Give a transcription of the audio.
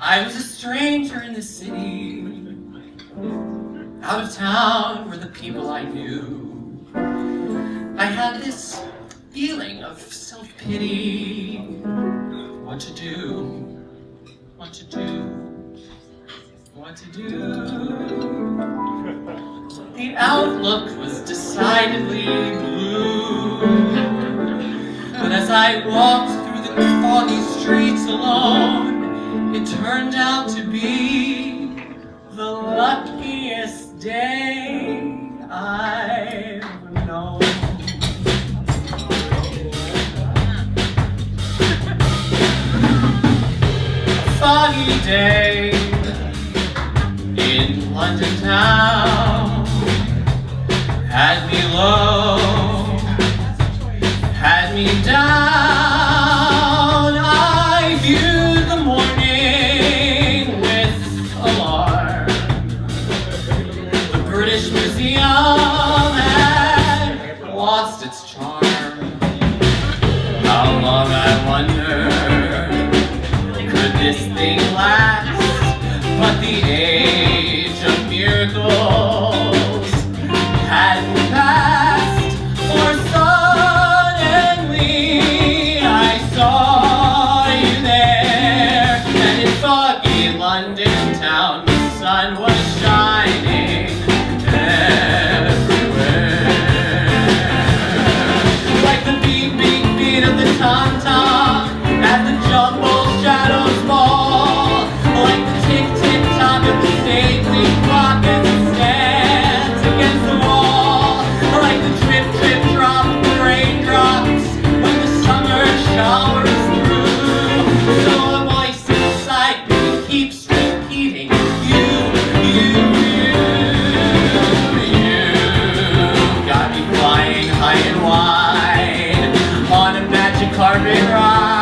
I was a stranger in the city, out of town were the people I knew. I had this feeling of self-pity, what to do, what to do, what to do. The outlook was decidedly as I walked through the foggy streets alone, it turned out to be the luckiest day I've known. Foggy day in London town had me low, museum had lost its charm. How long, I wonder, could this thing last? But the age of miracles hadn't passed, for suddenly I saw you there, and in foggy London town the sun was shining. Yeah.